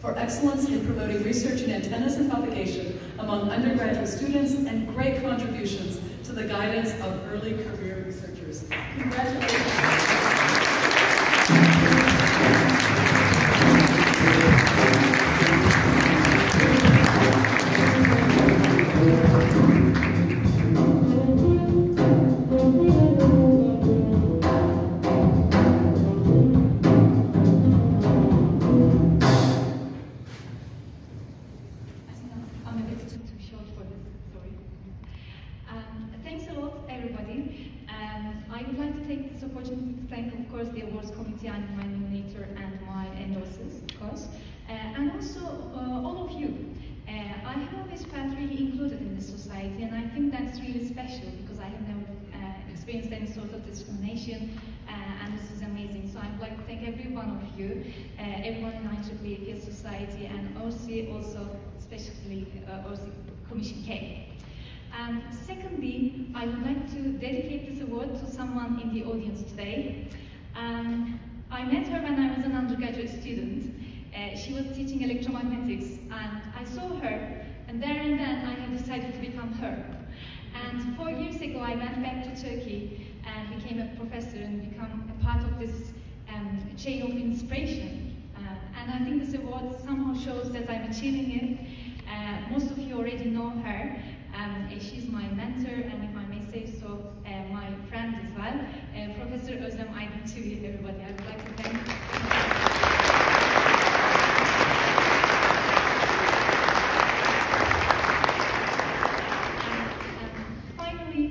for excellence in promoting research in antennas and propagation among undergraduate students and great contributions to the guidance of early career researchers. Congratulations. Also uh, all of you. Uh, I have always felt really included in this society, and I think that's really special because I have never experienced any sort of discrimination, and this is amazing. So I'd like to thank every one of you, everyone in IEEE Society, and URSI also, especially uh, URSI Commission K. Um, secondly, I would like to dedicate this award to someone in the audience today. Um, I met her when I was an undergraduate student. Uh, she was teaching electromagnetics and I saw her and there and then I had decided to become her. And four years ago I went back to Turkey and became a professor and become a part of this um, chain of inspiration and I think this award somehow shows that I'm achieving it. Uh, most of you already know her. Um, she's my mentor, and if I may say so, uh, my friend as well. Uh, Professor Özlem to everybody. I would like to thank and finally,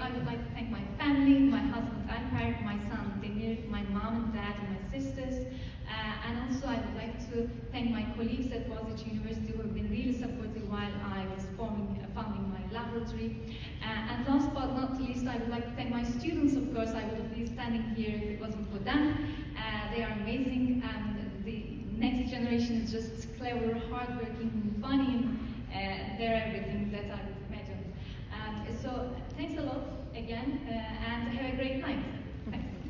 I would like to thank my family, my husband Alper, my son Demir, my mom and dad, and my sisters, uh, and also I would like to thank my colleagues at Boğaziçi University who have been laboratory. Uh, and last but not least, I would like to thank my students, of course. I would have been standing here if it wasn't for them. Uh, they are amazing, and the next generation is just clever, hardworking, funny. Uh, they're everything that I would imagine. Um, so thanks a lot again, uh, and have a great night. Thanks.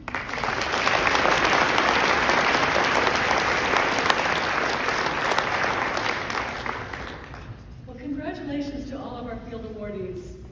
Field awardees.